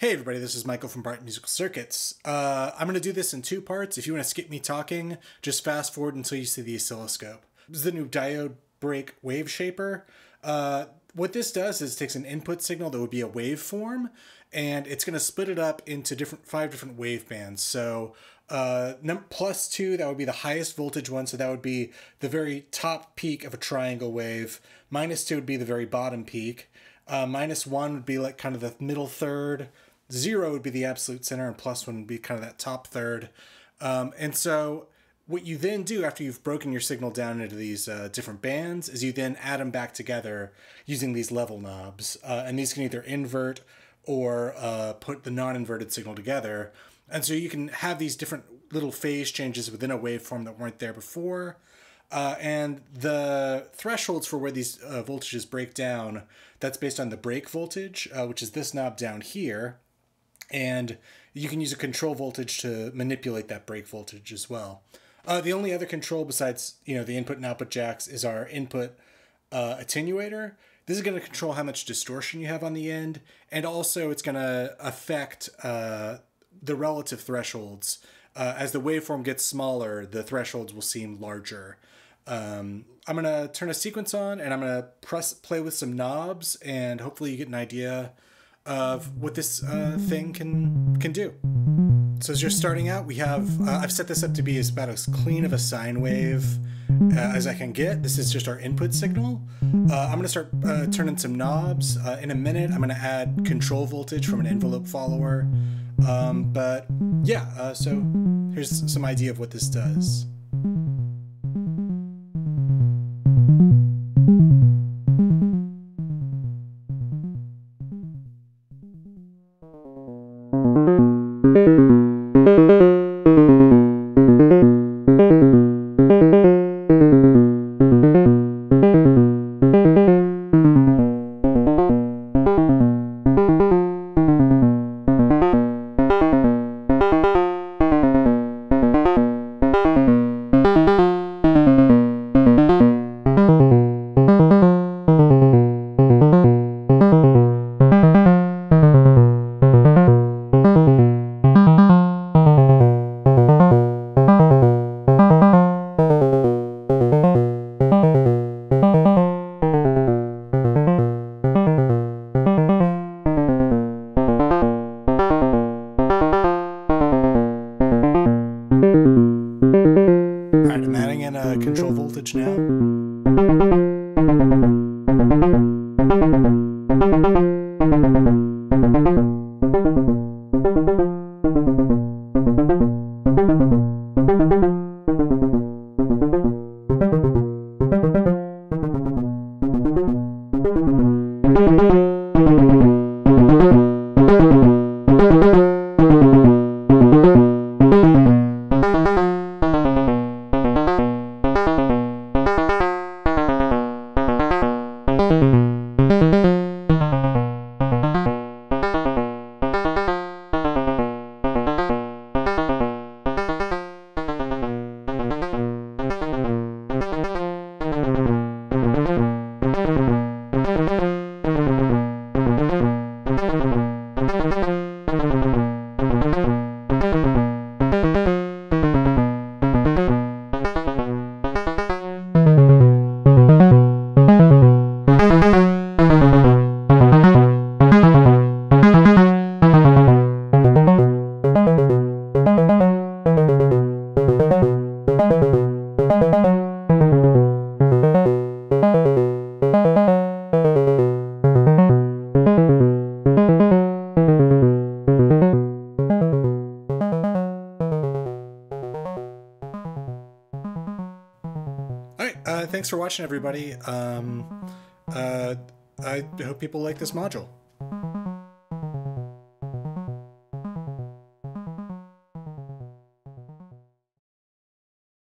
Hey everybody, this is Michael from Barton Musical Circuits. Uh, I'm going to do this in two parts. If you want to skip me talking, just fast forward until you see the oscilloscope. This is the new diode break wave shaper. Uh, what this does is takes an input signal that would be a waveform and it's going to split it up into different five different wave bands. So uh, plus two, that would be the highest voltage one. So that would be the very top peak of a triangle wave. Minus two would be the very bottom peak. Uh, minus one would be like kind of the middle third zero would be the absolute center and plus one would be kind of that top third. Um, and so what you then do after you've broken your signal down into these uh, different bands is you then add them back together using these level knobs. Uh, and these can either invert or uh, put the non-inverted signal together. And so you can have these different little phase changes within a waveform that weren't there before. Uh, and the thresholds for where these uh, voltages break down, that's based on the break voltage, uh, which is this knob down here and you can use a control voltage to manipulate that break voltage as well. Uh, the only other control besides you know the input and output jacks is our input uh, attenuator. This is going to control how much distortion you have on the end, and also it's going to affect uh, the relative thresholds. Uh, as the waveform gets smaller, the thresholds will seem larger. Um, I'm going to turn a sequence on, and I'm going to press play with some knobs, and hopefully you get an idea of what this uh, thing can can do. So as you're starting out, we have, uh, I've set this up to be as about as clean of a sine wave uh, as I can get. This is just our input signal. Uh, I'm gonna start uh, turning some knobs. Uh, in a minute, I'm gonna add control voltage from an envelope follower. Um, but yeah, so here's some idea of what this does. Thank you. Control voltage now. Uh, thanks for watching, everybody. Um, uh, I hope people like this module.